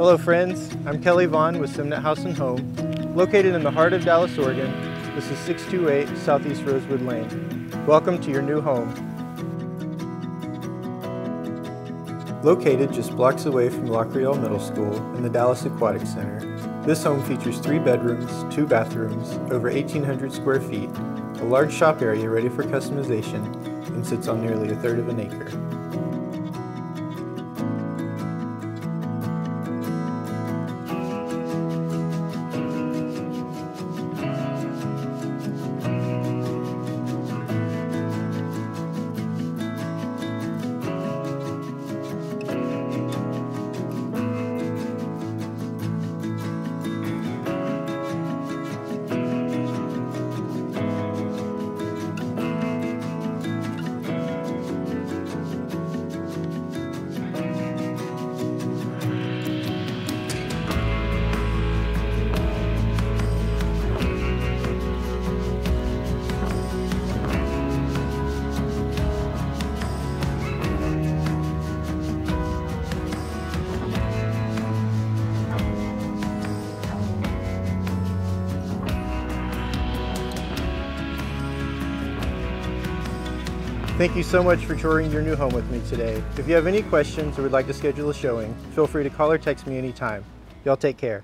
Hello friends, I'm Kelly Vaughn with Simnet House and Home. Located in the heart of Dallas, Oregon, this is 628 Southeast Rosewood Lane. Welcome to your new home. Located just blocks away from LaCreole Middle School and the Dallas Aquatic Center, this home features three bedrooms, two bathrooms, over 1,800 square feet, a large shop area ready for customization, and sits on nearly a third of an acre. Thank you so much for touring your new home with me today. If you have any questions or would like to schedule a showing, feel free to call or text me anytime. Y'all take care.